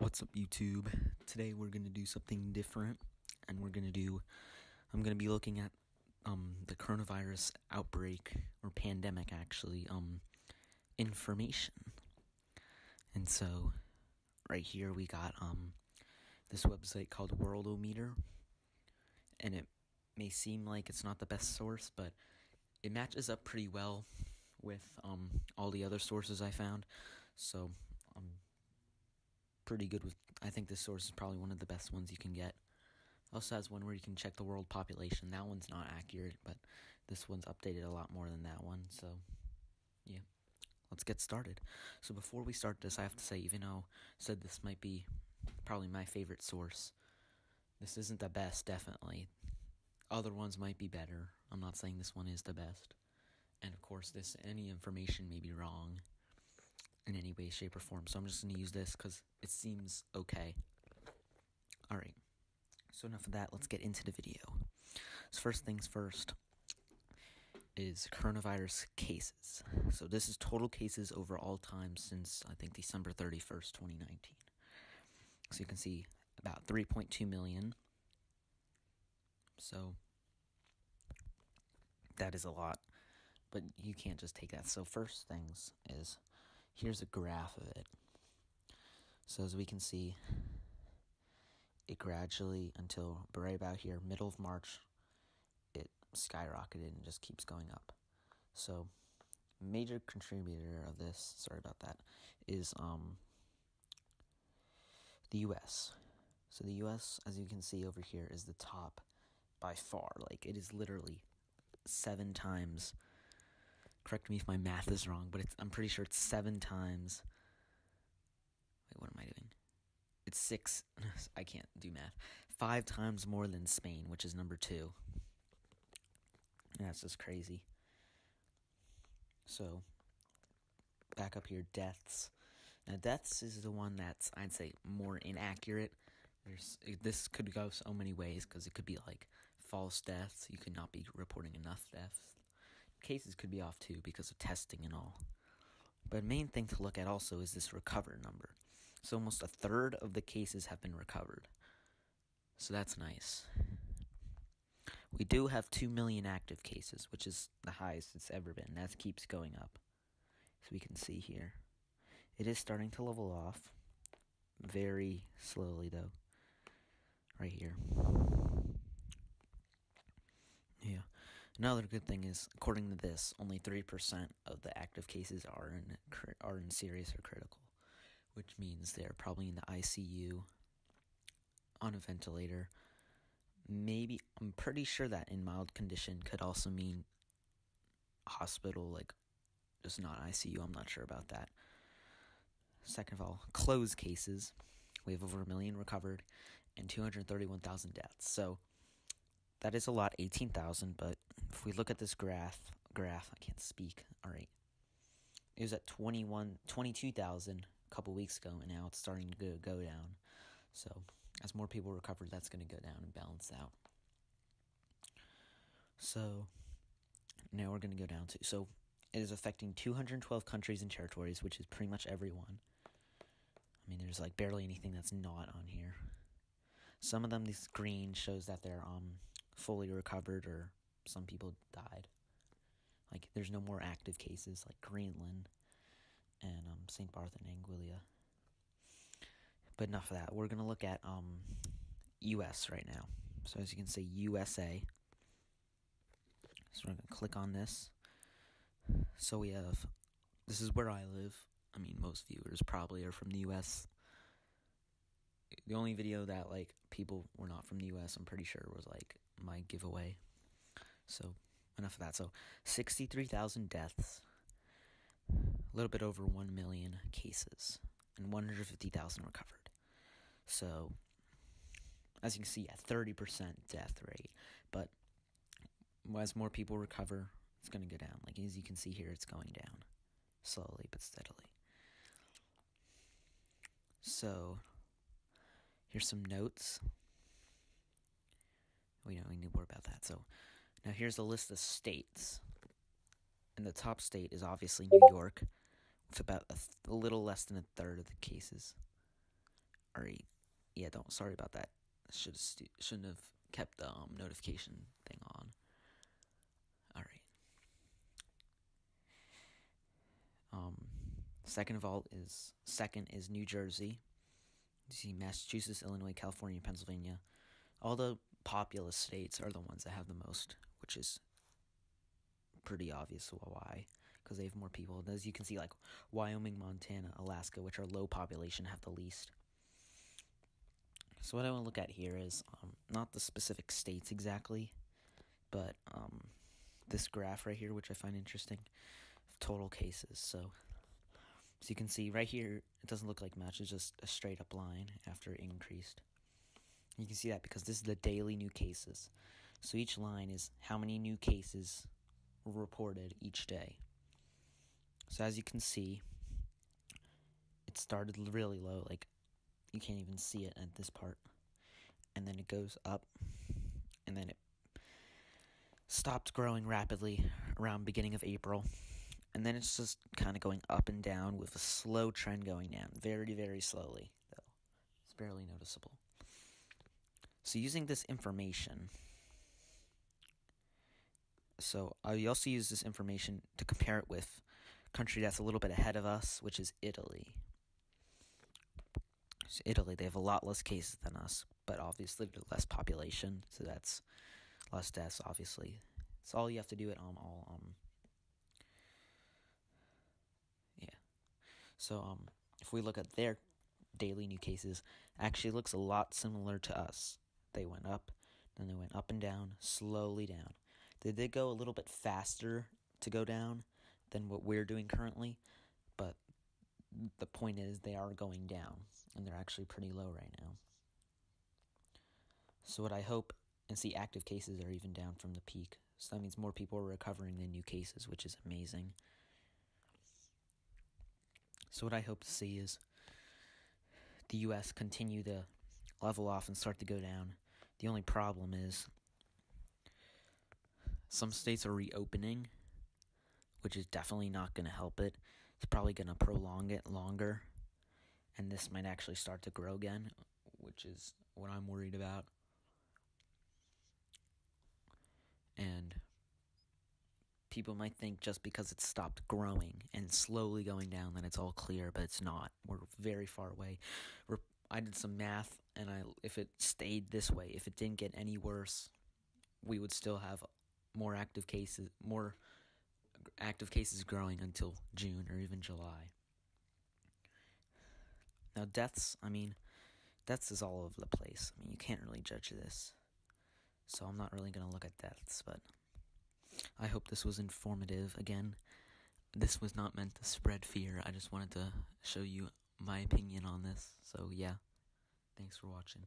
What's up, YouTube? Today we're gonna do something different, and we're gonna do. I'm gonna be looking at um the coronavirus outbreak or pandemic, actually, um, information. And so, right here we got um this website called Worldometer, and it may seem like it's not the best source, but it matches up pretty well with um all the other sources I found. So, um pretty good with. I think this source is probably one of the best ones you can get. Also has one where you can check the world population. That one's not accurate, but this one's updated a lot more than that one. So, yeah, let's get started. So before we start this, I have to say, even though I said this might be probably my favorite source, this isn't the best. Definitely, other ones might be better. I'm not saying this one is the best. And of course, this any information may be wrong in any way, shape, or form. So I'm just going to use this because it seems okay. Alright, so enough of that. Let's get into the video. So, first things first is coronavirus cases. So, this is total cases over all time since I think December 31st, 2019. So, you can see about 3.2 million. So, that is a lot, but you can't just take that. So, first things is here's a graph of it. So as we can see, it gradually until right about here, middle of March, it skyrocketed and just keeps going up. So major contributor of this, sorry about that, is um the US. So the US, as you can see over here, is the top by far. Like it is literally seven times correct me if my math is wrong, but I'm pretty sure it's seven times. Wait, what am I doing? It's six. I can't do math. Five times more than Spain, which is number two. That's just crazy. So, back up here, deaths. Now, deaths is the one that's I'd say more inaccurate. There's this could go so many ways because it could be like false deaths. You could not be reporting enough deaths cases could be off too because of testing and all. But main thing to look at also is this recovered number. So almost a third of the cases have been recovered. So that's nice. We do have 2 million active cases, which is the highest it's ever been. That keeps going up. So we can see here. It is starting to level off. Very slowly, though. Right here. Yeah. Another good thing is, according to this, only three percent of the active cases are in are in serious or critical, which means they're probably in the ICU, on a ventilator. Maybe I'm pretty sure that in mild condition could also mean hospital, like just not ICU. I'm not sure about that. Second of all, closed cases. We have over a million recovered and 231,000 deaths. So that is a lot, 18,000, but if we look at this graph, graph, I can't speak. All right. It was at 21 22,000 a couple weeks ago and now it's starting to go, go down. So, as more people recover, that's going to go down and balance out. So, now we're going to go down to so it is affecting 212 countries and territories, which is pretty much everyone. I mean, there's like barely anything that's not on here. Some of them, this green shows that they're um fully recovered or some people died. Like there's no more active cases like Greenland and um, St. Barth and Anguilla. But enough of that. We're gonna look at um, U.S. right now. So as you can see, USA. So we're gonna click on this. So we have. This is where I live. I mean, most viewers probably are from the U.S the only video that like people were not from the US, I'm pretty sure was like my giveaway. So enough of that. So 63,000 deaths, a little bit over 1 million cases, and 150,000 recovered. So as you can see, a 30% death rate. But as more people recover, it's going to go down. Like as you can see here, it's going down slowly but steadily. So Here's some notes. We don't need to worry about that. So now here's a list of states. And the top state is obviously New York, with about a, th- a little less than a third of the cases. Alright, yeah, don't. Sorry about that. Should shouldn't have kept the um, notification thing on. All right. Um, second of all is second is New Jersey. See Massachusetts, Illinois, California, Pennsylvania. All the populous states are the ones that have the most, which is pretty obvious why because they have more people. As you can see, like Wyoming, Montana, Alaska, which are low population, have the least. So what I want to look at here is um, not the specific states exactly, but um, this graph right here, which I find interesting, total cases. So, so you can see right here, it doesn't look like much. It's just a straight up line after it increased. You can see that because this is the daily new cases. So each line is how many new cases were reported each day. So as you can see, it started really low, like you can't even see it at this part. And then it goes up, and then it stopped growing rapidly around beginning of April. And then it's just kind of going up and down with a slow trend going down, very, very slowly, though. It's barely noticeable. So, using this information, so I also use this information to compare it with country that's a little bit ahead of us, which is Italy. So Italy, they have a lot less cases than us, but obviously less population, so that's less deaths. Obviously, it's all you have to do at um all um. So um, if we look at their daily new cases, actually looks a lot similar to us. They went up, then they went up and down, slowly down. They did go a little bit faster to go down than what we're doing currently, but the point is they are going down and they're actually pretty low right now. So what I hope and see active cases are even down from the peak. So that means more people are recovering than new cases, which is amazing. So what I hope to see is the US continue to level off and start to go down. The only problem is some states are reopening, which is definitely not going to help it. It's probably going to prolong it longer and this might actually start to grow again, which is what I'm worried about. And people might think just because it stopped growing and slowly going down that it's all clear, but it's not. We're very far away. We're, I did some math, and I if it stayed this way, if it didn't get any worse, we would still have more active cases, more active cases growing until June or even July. Now, deaths, I mean, deaths is all over the place. I mean, you can't really judge this. So I'm not really going to look at deaths, but I hope this was informative. Again, this was not meant to spread fear. I just wanted to show you my opinion on this. So, yeah. Thanks for watching.